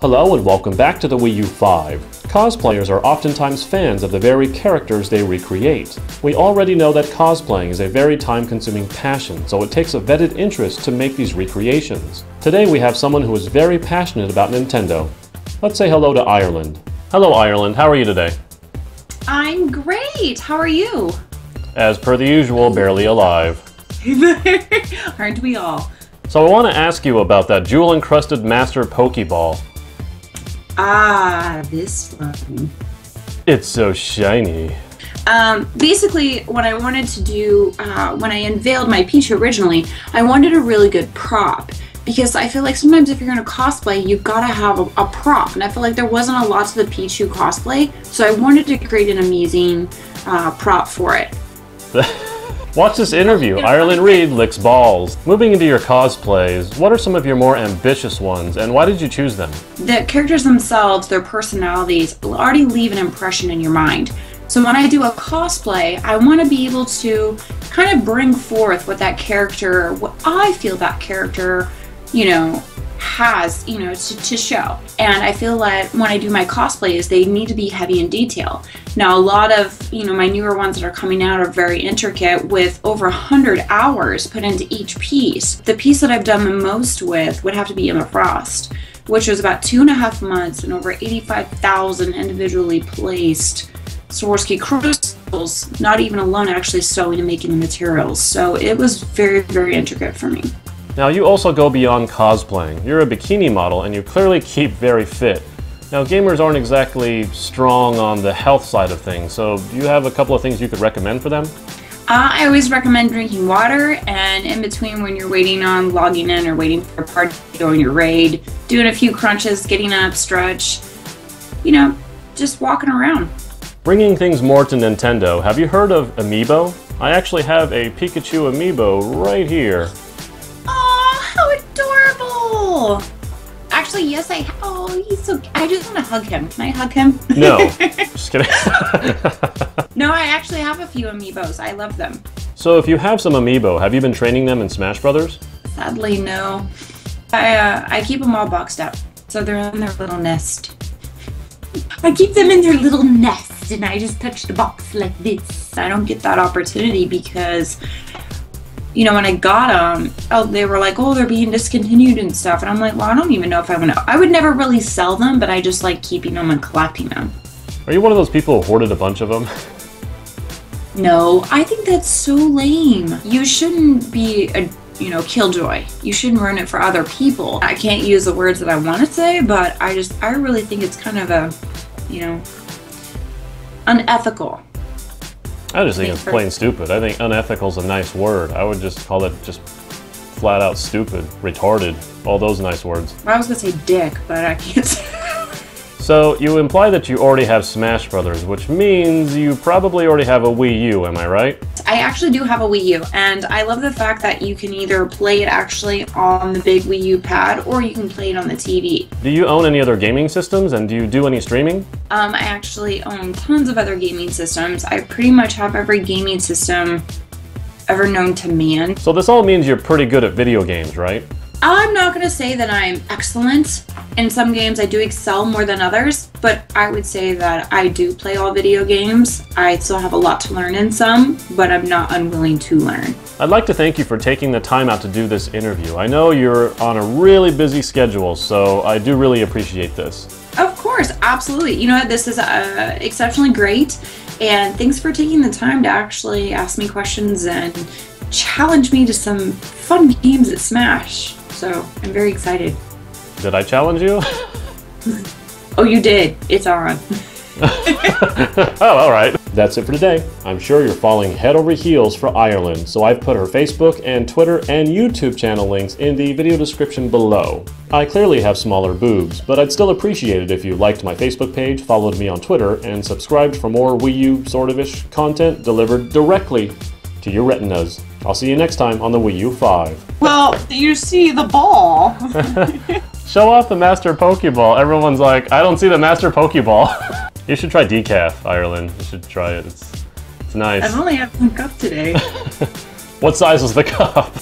Hello and welcome back to the Wii U 5. Cosplayers are oftentimes fans of the very characters they recreate. We already know that cosplaying is a very time-consuming passion, so it takes a vetted interest to make these recreations. Today we have someone who is very passionate about Nintendo. Let's say hello to Ireland. Hello Ireland, how are you today? I'm great. How are you? As per the usual, barely alive. Aren't we all? So I want to ask you about that jewel-encrusted Master Pokeball. Ah, this one. It's so shiny. Um, basically, what I wanted to do uh, when I unveiled my Pichu originally, I wanted a really good prop because I feel like sometimes if you're going to cosplay, you've got to have a, a, prop, and I feel like there wasn't a lot to the Pichu cosplay, so I wanted to create an amazing uh, prop for it. Watch this interview. Ireland Reid licks balls. Moving into your cosplays, what are some of your more ambitious ones, and why did you choose them? The characters themselves, their personalities, already leave an impression in your mind. So when I do a cosplay, I want to be able to kind of bring forth what that character, what I feel that character, you know, has, you know, to, to show. And I feel like when I do my cosplays, they need to be heavy in detail. Now, a lot of, you know, my newer ones that are coming out are very intricate with over 100 hours put into each piece. The piece that I've done the most with would have to be Emma Frost, which was about two and a half months and over 85,000 individually placed Swarovski crystals, not even alone actually sewing and making the materials. So it was very, very intricate for me. Now you also go beyond cosplaying. You're a bikini model and you clearly keep very fit. Now gamers aren't exactly strong on the health side of things, so do you have a couple of things you could recommend for them? Uh, I always recommend drinking water and in between when you're waiting on logging in or waiting for a party or your raid, doing a few crunches, getting up, stretch, you know, just walking around. Bringing things more to Nintendo, have you heard of Amiibo? I actually have a Pikachu Amiibo right here. Actually, yes, I. Oh, he's so. I just want to hug him. Can I hug him? No, just kidding. no, I actually have a few amiibos. I love them. So, if you have some amiibo, have you been training them in Smash Brothers? Sadly, no. I uh, I keep them all boxed up, so they're in their little nest. I keep them in their little nest, and I just touch the box like this. I don't get that opportunity because you know, when I got them, oh, they were like, oh, they're being discontinued and stuff. And I'm like, well, I don't even know if I want to. I would never really sell them, but I just like keeping them and collecting them. Are you one of those people who hoarded a bunch of them? No, I think that's so lame. You shouldn't be a you know, killjoy. You shouldn't ruin it for other people. I can't use the words that I want to say, but I just, I really think it's kind of a, you know, unethical. I just think it's plain stupid. I think unethical is a nice word. I would just call it just flat out stupid, retarded, all those nice words. I was gonna say dick, but I can't say So you imply that you already have Smash Brothers, which means you probably already have a Wii U, am I right? I actually do have a Wii U, and I love the fact that you can either play it actually on the big Wii U pad or you can play it on the TV. Do you own any other gaming systems and do you do any streaming? Um, I actually own tons of other gaming systems. I pretty much have every gaming system ever known to man. So this all means you're pretty good at video games, right? I'm not going to say that I'm excellent. In some games, I do excel more than others, but I would say that I do play all video games. I still have a lot to learn in some, but I'm not unwilling to learn. I'd like to thank you for taking the time out to do this interview. I know you're on a really busy schedule, so I do really appreciate this. Of course, absolutely. You know what? This is uh, exceptionally great, and thanks for taking the time to actually ask me questions and challenge me to some fun games at Smash. So I'm very excited. Did I challenge you? oh, you did. It's on. oh, all right. That's it for today. I'm sure you're falling head over heels for Ireland, so I've put her Facebook and Twitter and YouTube channel links in the video description below. I clearly have smaller boobs, but I'd still appreciate it if you liked my Facebook page, followed me on Twitter, and subscribed for more Wii U sort of-ish content delivered directly to your retinas. I'll see you next time on the Wii U 5. Well, you see the ball. Show off the Master Pokeball. Everyone's like, I don't see the Master Pokeball. you should try decaf, Ireland. You should try it. It's, it's nice. I've only had one cup today. what size was the cup?